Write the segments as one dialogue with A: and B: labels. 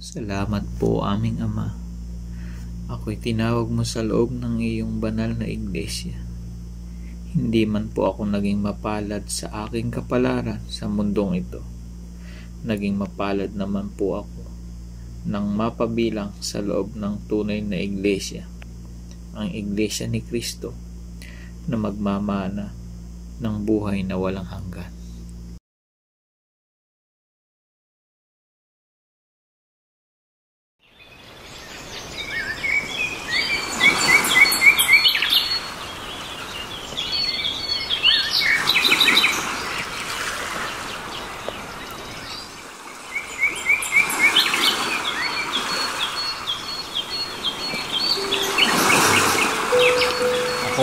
A: Salamat po aming Ama. Ako'y tinawag mo sa loob ng iyong banal na iglesia. Hindi man po ako naging mapalad sa aking kapalaran sa mundong ito. Naging mapalad naman po ako nang mapabilang sa loob ng tunay na iglesia, ang iglesia ni Kristo na magmamana ng buhay na walang hanggan.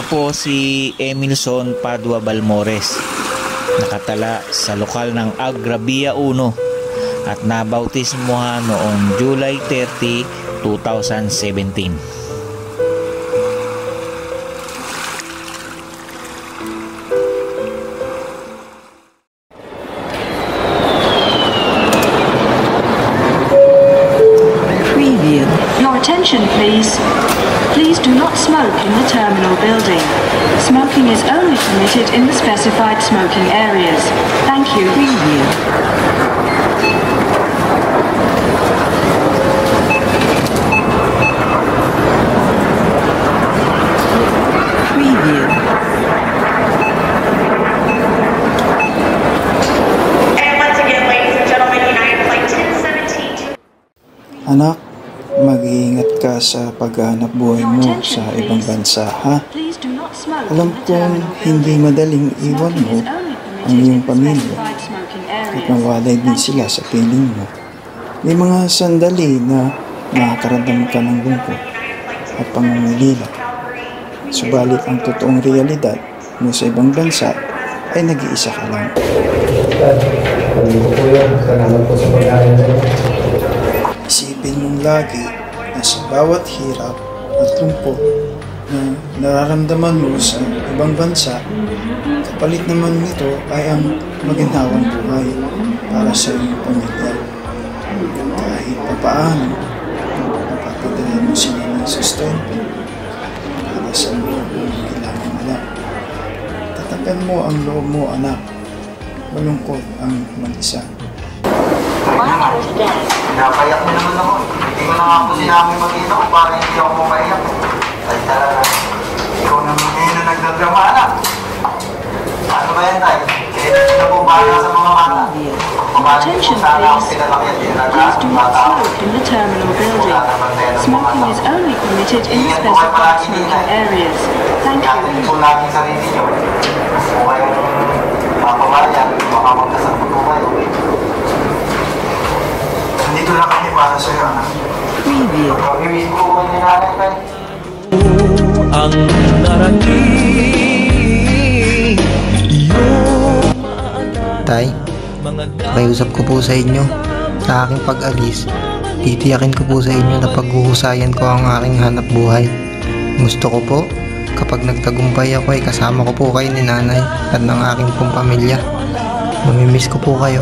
A: Po si Emilson Padua Balmores. Nakatala sa lokal ng Agrabia 1 at nabautismohan noong July 30, 2017.
B: Preview. Your attention, please. Please do not smoke in the terminal building. Smoking is only permitted in the specified smoking areas. Thank you. Preview. Preview.
C: Amtrak again ladies and
D: ka sa paghahanap buhay mo sa ibang bansa, ha? Alam kong hindi madaling iwan mo ang iyong pamilya at mawalay din sila sa piling mo. May mga sandali na makakaramdam ka ng lungkot at pangangilila. Subalit ang totoong realidad mo sa ibang bansa ay nag-iisa ka lang. Isipin mong lagi bawat hirap at lungkot na nararamdaman mo sa ibang bansa, kapalit naman nito ay ang maginhawang buhay para sa iyong pamilya. Kahit papaano, napapadala mo sila ng sustento para sa mga kailangan nila. Tatapan mo ang loob mo, anak. Malungkot ang mag-isa.
E: Pinapayak mo naman ako. Hindi mo na nga po sinabi mag-ina ko para hindi ako mapaiyak. Ay talaga. Ikaw naman ngayon na nagdadrama anak. Ano ba yan tayo? Kaya na po bahala sa mga po
B: Attention, please.
E: at
B: Please do not smoke in the terminal building. Smoking is only permitted in the specified smoking areas. Thank you.
E: po lagi ang sarili niyo. Kung kayong papabayan, baka magkasabot po kayo. Para sa iyo, anak.
B: Preview.
E: Pag-iwis
F: ang narating
G: Tay, pakiusap ko po sa inyo sa aking pag-alis. Titiyakin ko po sa inyo na paghuhusayan ko ang aking hanap buhay. Gusto ko po, kapag nagtagumpay ako ay kasama ko po kayo ni nanay at ng aking pong pamilya. Mamimiss ko po kayo.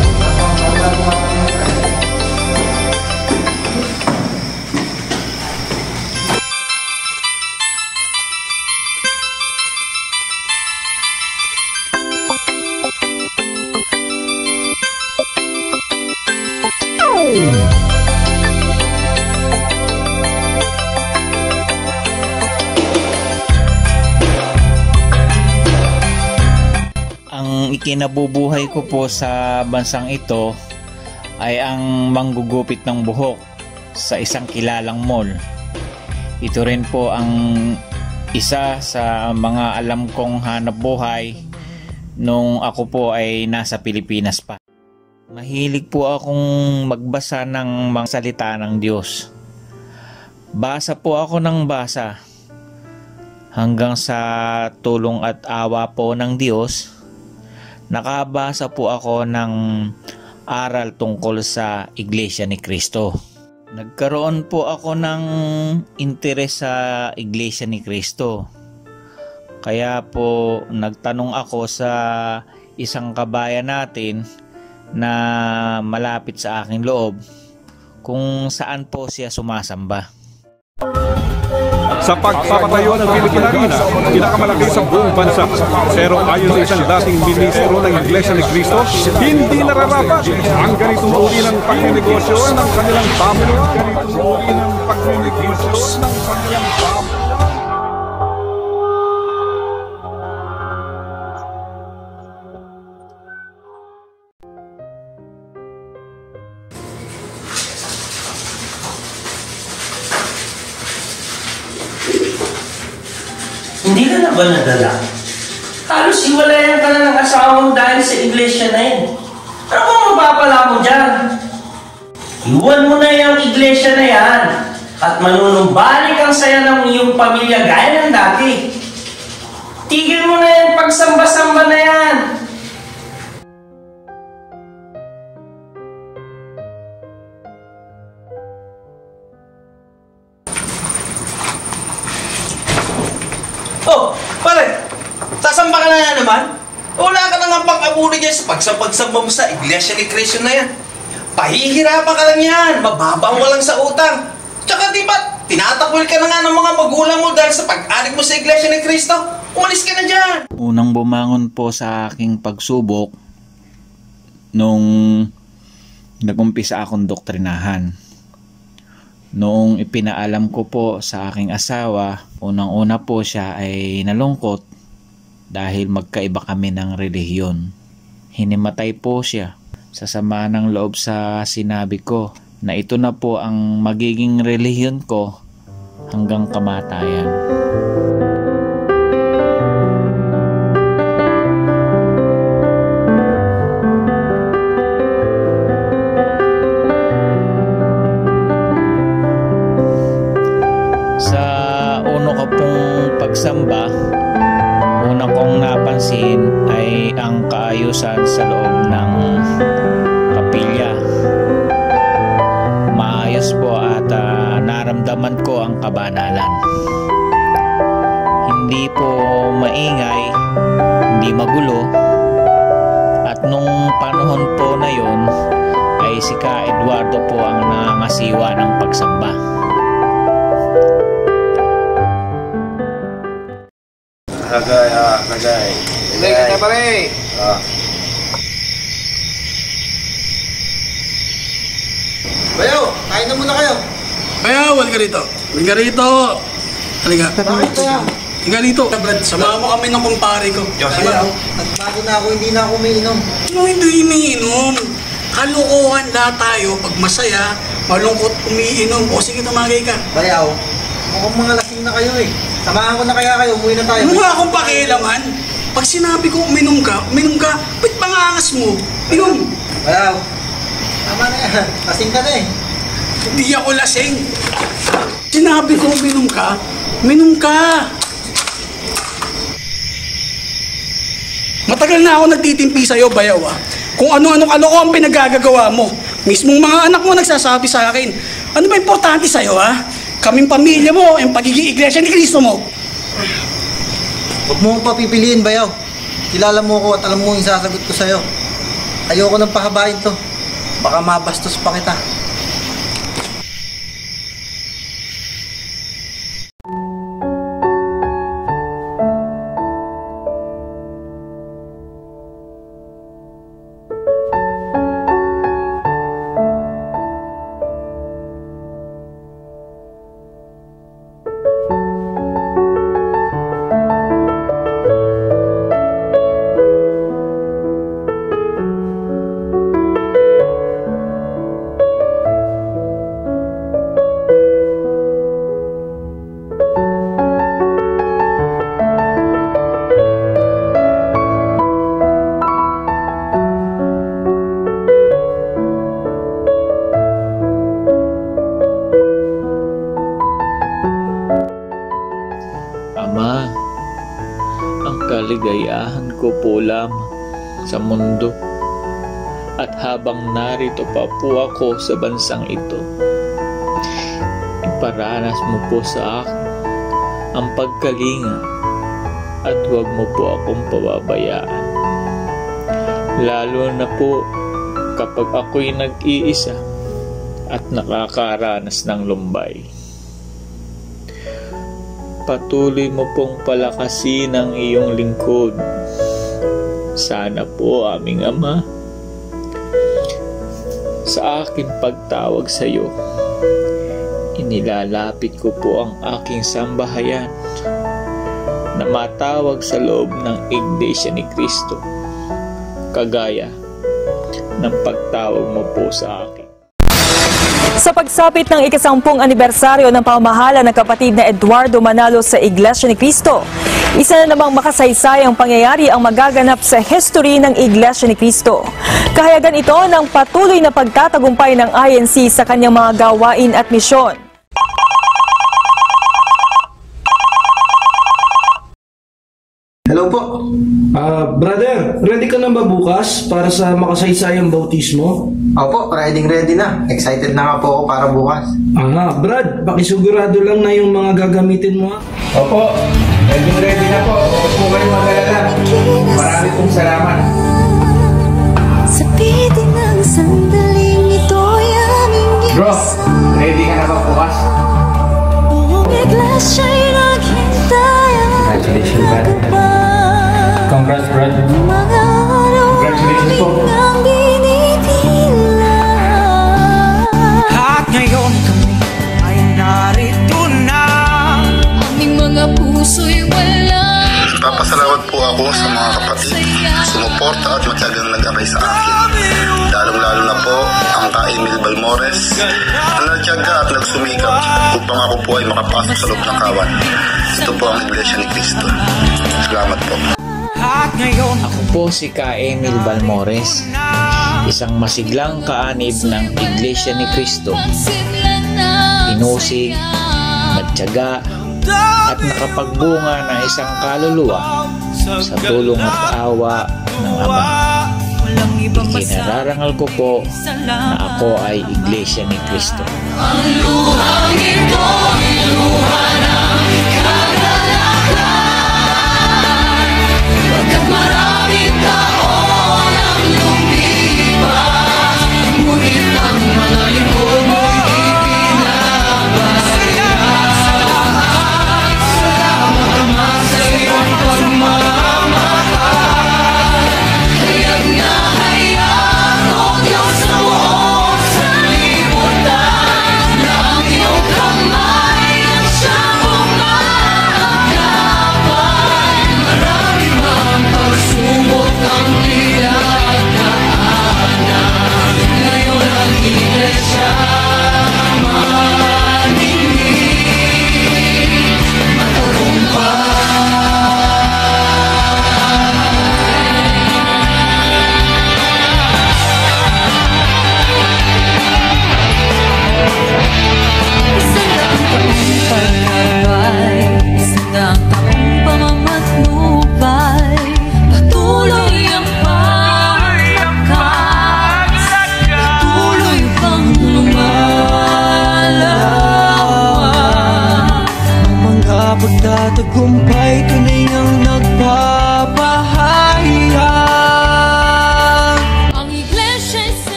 A: ikinabubuhay ko po sa bansang ito ay ang manggugupit ng buhok sa isang kilalang mall. Ito rin po ang isa sa mga alam kong hanap buhay nung ako po ay nasa Pilipinas pa. Mahilig po akong magbasa ng mga salita ng Diyos. Basa po ako ng basa hanggang sa tulong at awa po ng Diyos nakabasa po ako ng aral tungkol sa Iglesia ni Cristo. Nagkaroon po ako ng interes sa Iglesia ni Cristo. Kaya po nagtanong ako sa isang kabayan natin na malapit sa aking loob kung saan po siya sumasamba.
H: Sa pagpapatayo ng Philippine Arena, pinakamalaki sa buong bansa. Pero ayon sa isang dating ministro ng Iglesia ni Cristo, hindi nararapat ang ganitong uri ng pagninegosyo ng kanilang pamunuan. Ganitong uri ng pagninegosyo ng kanilang pamunuan.
I: Ka ba nadala? Halos hiwalayan ka na ng asawa mo dahil sa iglesia na yun. Ano kung mapapala mo dyan? Iwan mo na yung iglesia na yan at manunumbalik ang saya ng iyong pamilya gaya ng dati. Tigil mo na yan pagsamba-samba na yan.
J: Sa pagsapagsamba mo sa Iglesia ni Cristo na yan. Pahihirapan ka lang yan, mababang walang sa utang. Tsaka di ba, tinatakwil ka na nga ng mga magulang mo dahil sa pag-alig mo sa Iglesia ni Cristo. Umalis ka na dyan.
A: Unang bumangon po sa aking pagsubok nung nagumpisa akong doktrinahan. Noong ipinaalam ko po sa aking asawa, unang-una po siya ay nalungkot dahil magkaiba kami ng relihiyon. Hinimatay po siya sa sama ng loob sa sinabi ko na ito na po ang magiging relihiyon ko hanggang kamatayan. Kaayusan sa loob ng kapilya. Maayos po at ah, naramdaman ko ang kabanalan. Hindi po maingay, hindi magulo, at nung panahon po na yon ay si Ka Eduardo po ang nangasiwa ng pagsamba.
E: Nagay, ah, nagay.
J: Nagay pare.
E: Ah.
J: Bayo, kain na muna kayo.
K: Kaya, wal ka rito. Wal ka rito. Halika.
J: Bakit kaya?
K: Halika rito. Brad, samahan mo kami ng kumpare ko.
J: Bayo, nagbago na ako, hindi na ako umiinom.
K: Ano hindi iniinom? Kalokohan lahat tayo pag masaya, malungkot, umiinom. O sige, tumagay ka.
J: Bayaw, mukhang mga lasing na kayo eh. Samahan ko na kaya kayo, umuwi na tayo.
K: Ano nga akong pakialaman? Pag sinabi ko uminom ka, uminom ka, ba't pangangas mo? Inom.
J: Bayaw, tama na yan. Lasing ka na eh.
K: Hindi ako lasing. Sinabi ko uminom ka, uminom ka. Matagal na ako nagtitimpi sa'yo, bayaw ah. Kung ano-ano kaloko ang pinagagagawa mo. Mismong mga anak mo nagsasabi sa akin. Ano ba importante sa'yo ah? Kaming pamilya mo, yung pagiging iglesia ni Kristo mo.
J: Huwag mo akong papipiliin, Bayaw. Kilala mo ko at alam mo yung sasagot ko sa'yo. Ayoko nang pahabain to. Baka mabastos pa kita.
A: Kaligayahan ko po lamang sa mundo. At habang narito pa po ako sa bansang ito, iparanas mo po sa akin ang pagkalinga at huwag mo po akong pababayaan. Lalo na po kapag ako'y nag-iisa at nakakaranas ng lumbay. Patuloy mo pong palakasin ang iyong lingkod. Sana po aming Ama, sa aking pagtawag sa iyo, inilalapit ko po ang aking sambahayan na matawag sa loob ng Iglesia ni Kristo, kagaya ng pagtawag mo po sa akin.
L: Sa pagsapit ng ikasampung anibersaryo ng pamahala ng kapatid na Eduardo Manalo sa Iglesia ni Cristo, isa na namang makasaysayang pangyayari ang magaganap sa history ng Iglesia ni Cristo. Kahayagan ito ng patuloy na pagtatagumpay ng INC sa kanyang mga gawain at misyon.
M: Hello po. Ah, brother, ready ka na ba bukas para sa makasaysayang bautismo?
G: Opo, ready ready na. Excited na nga po ako para bukas.
M: Ah, Brad, pakisigurado lang na yung mga gagamitin mo. ha?
N: Opo, ready ready na po. Huwag po kayong mag-alala. Marami pong salamat.
O: Sa pitin ng sandaling ito'y aming
N: Bro, ready ka na ba bukas?
O: Buong iglesia'y naghintay ang
N: Congratulations, Brad. Congrats, Brad. Congratulations po.
F: At ngayon kami ay narito na
O: Aming mga puso'y wala.
P: Papasalamat po ako sa mga kapatid na sumuporta at matyagang nag-akay sa akin. Lalong-lalo na po ang ka Emil Balmores na nagtyaga at nagsumikap upang ako po ay makapasok sa loob ng kawan. Ito po ang Iglesia ni Cristo. Salamat po.
F: At ngayon
A: Ako po si Ka Emil Balmores, isang masiglang kaanib ng Iglesia ni Cristo. Inusig, nagtyaga, at nakapagbunga ng isang kaluluwa sa tulong at awa ng Ama. Ikinararangal ko po na ako ay Iglesia ni Cristo.
O: Ang luhang ito, luha ng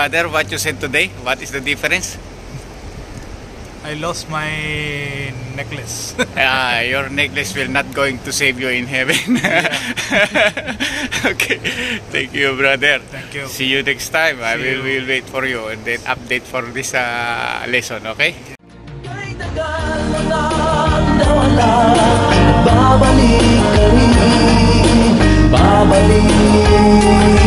Q: brother, what you said today? What is the difference?
R: I lost my necklace.
Q: ah, your necklace will not going to save you in heaven. Yeah. okay. Thank you, brother.
R: Thank you.
Q: See you next time.
R: See
Q: I
R: will,
Q: will wait for you and then update for this uh, lesson, okay?
F: Babalik